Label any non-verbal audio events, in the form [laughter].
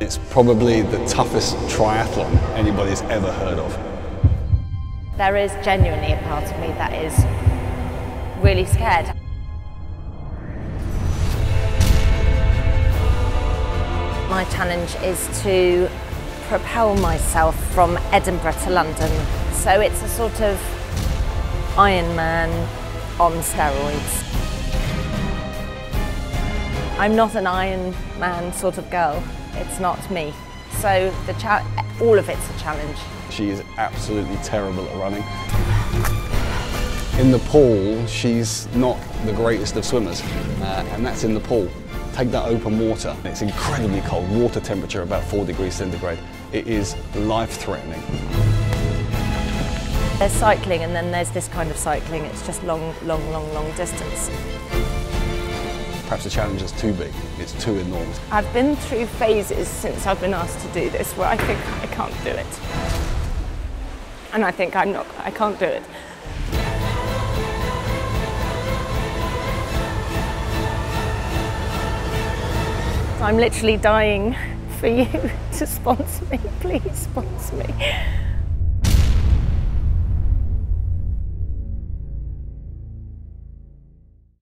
It's probably the toughest triathlon anybody's ever heard of. There is genuinely a part of me that is really scared. My challenge is to propel myself from Edinburgh to London. So it's a sort of Ironman on steroids. I'm not an Iron Man sort of girl. It's not me. So the all of it's a challenge. She is absolutely terrible at running. In the pool, she's not the greatest of swimmers, uh, and that's in the pool. Take that open water. It's incredibly cold, water temperature about 4 degrees centigrade. It is life-threatening. There's cycling and then there's this kind of cycling. It's just long, long, long, long distance. Perhaps the challenge is too big, it's too enormous. I've been through phases since I've been asked to do this where I think I can't do it. And I think I'm not, I can't do it. I'm literally dying for you [laughs] to sponsor me. Please sponsor me.